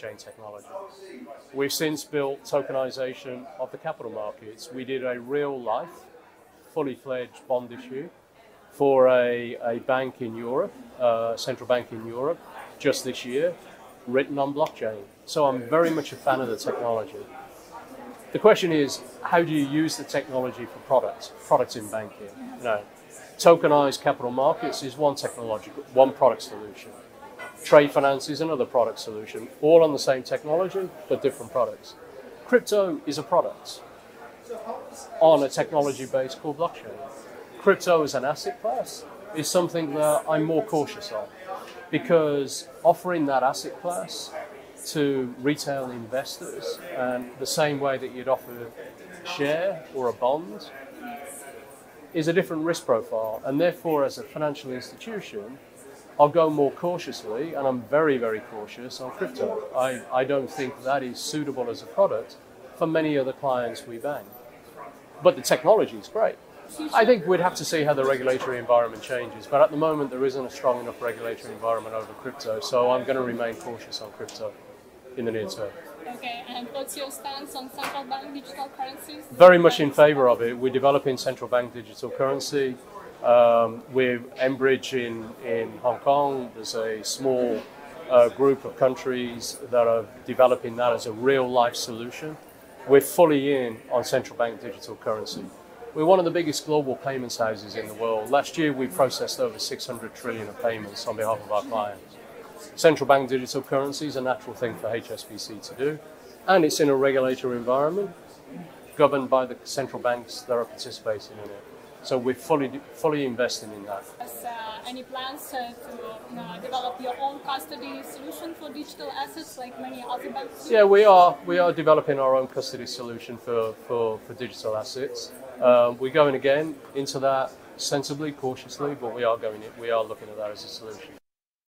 blockchain technology. We've since built tokenization of the capital markets. We did a real life, fully fledged bond issue for a, a bank in Europe, uh, central bank in Europe, just this year, written on blockchain. So I'm very much a fan of the technology. The question is, how do you use the technology for products, products in banking? You know, tokenized capital markets is one technology, one product solution. Trade finance is another product solution, all on the same technology, but different products. Crypto is a product on a technology base called blockchain. Crypto as an asset class is something that I'm more cautious on because offering that asset class to retail investors and the same way that you'd offer a share or a bond is a different risk profile. And therefore, as a financial institution, I'll go more cautiously, and I'm very, very cautious on crypto. I, I don't think that is suitable as a product for many of the clients we bank. But the technology is great. I think we'd have to see how the regulatory environment changes, but at the moment there isn't a strong enough regulatory environment over crypto, so I'm going to remain cautious on crypto in the near term. Okay, and what's your stance on central bank digital currencies? Very much in favour of it. We're developing central bank digital currency. Um, with mBridge in, in Hong Kong, there's a small uh, group of countries that are developing that as a real life solution. We're fully in on central bank digital currency. We're one of the biggest global payments houses in the world. Last year, we processed over 600 trillion of payments on behalf of our clients. Central bank digital currency is a natural thing for HSBC to do, and it's in a regulatory environment governed by the central banks that are participating in it. So we're fully fully investing in that. Uh, any plans uh, to develop your own custody solution for digital assets like many other banks? do? Yeah, we are we are developing our own custody solution for for, for digital assets. Um, we're going again into that sensibly, cautiously, but we are going. We are looking at that as a solution.